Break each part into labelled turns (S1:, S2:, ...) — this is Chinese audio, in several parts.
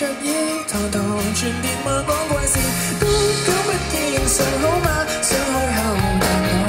S1: 着衣坐堂传电话讲怪事多久不见想好吗想开口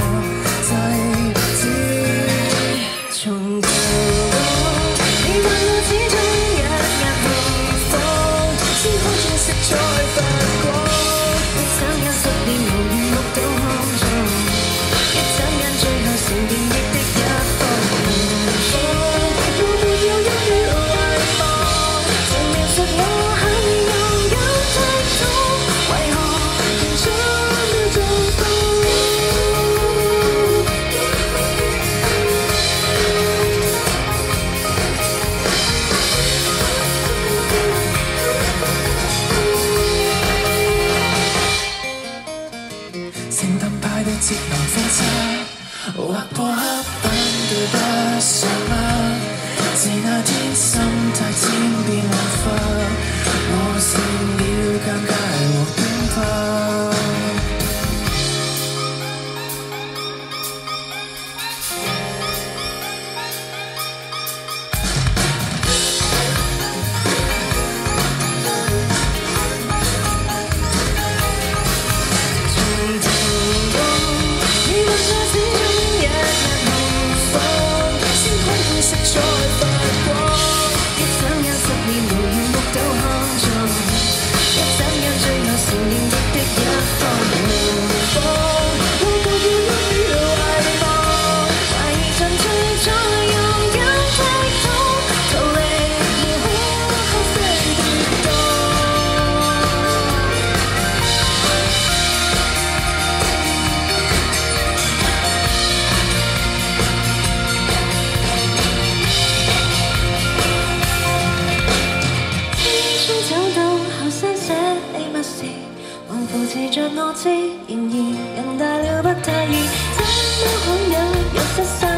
S1: Yang 节能花差，划破黑板的不算吗？自那
S2: such joy 思，仿佛似着我知，然而人大了不太易，怎么可有有失心。